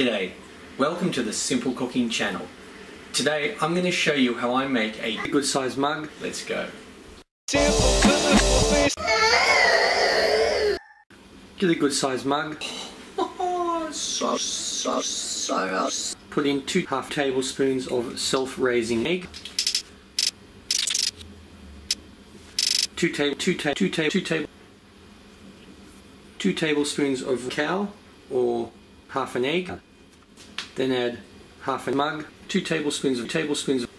G'day, welcome to the Simple Cooking channel. Today I'm going to show you how I make a good sized mug. Let's go. Get a good sized mug. so, so, so. Put in two half tablespoons of self-raising egg. Two table, two table, two table, two table, two tablespoons of cow or half an egg. Then add half a mug, two tablespoons of tablespoons of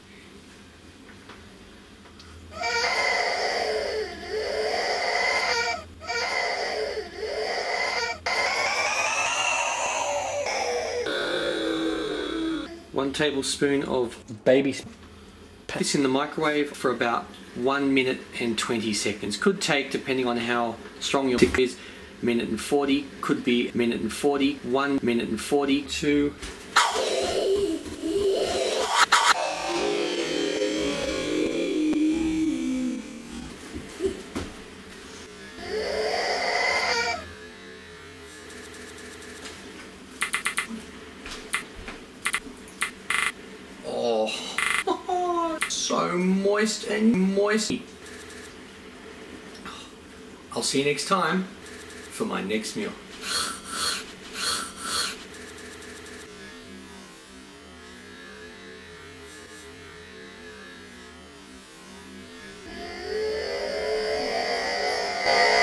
one tablespoon of baby this in the microwave for about 1 minute and 20 seconds. Could take depending on how strong your stick is minute and 40 could be minute and 40 1 minute and 42 so moist and moist. I'll see you next time for my next meal.